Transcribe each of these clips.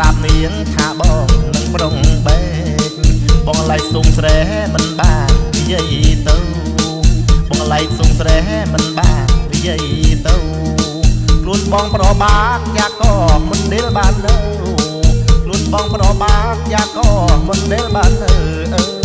ប្រាប់នាងថាបងនឹងប្រុងបេកបងឡៃសុំស្រែមិនបាននិយាយទៅបងឡៃសុំស្រែមិនបាននិយាយទៅខ្លួនបងប្របាកយ៉ាក៏មិនដេលបាននៅខ្លួនបងប្របាកយ៉ាក៏មិនដេលបាននៅអឺ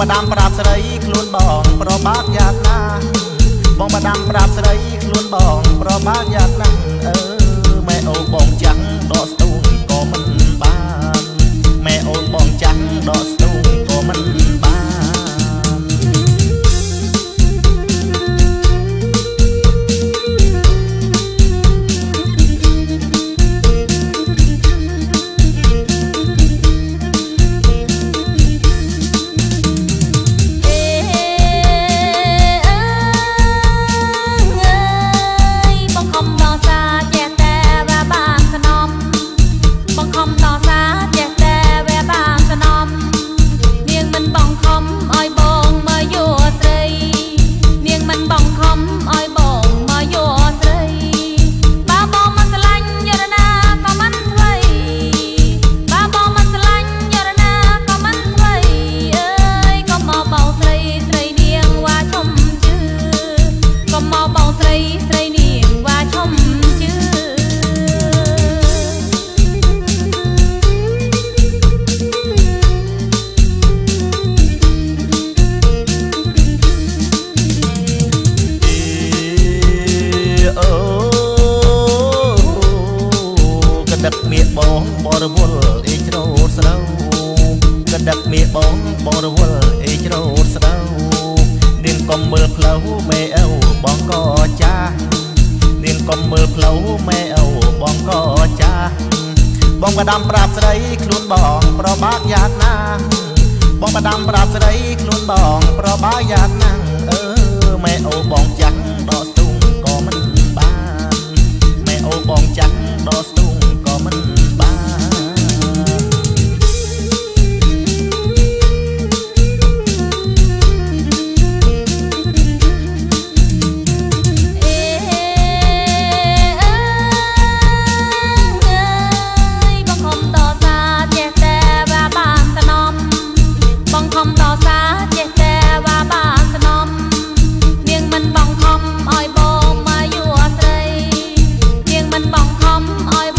បដាំប្រាប់ស្រីខ្លួនបងប្របាកយ៉ាត់ណាបងបដាំប្រាប់ស្រីខ្លួនបងប្របាកយ៉ាត់ណាអឺម៉ែអូបងចាំងដកស្ទូងក៏មិនបានម៉ែអូនបង ដឹកមៀបងបរវល់អេច្រូតស្រូវកដឹកមៀបងបរវល់អេច្រូតស្រូវនាងកំមើលផ្លូវមេអើបងក៏ចាស់នាងកំមើលផ្លូវមេអើបងក៏ចាស់បងកដាំប្រាប់ស្រីខ្លួនបងប្របាកយ៉ាងណាបងកដាំប្រាប់ស្រីខ្លួនបងប្របាកយ៉ាងណាអើម៉ែអូបងចាស់ដកស្ទូងក៏មិនបានម៉ែអូបងចាស់ mình bóng hóm oi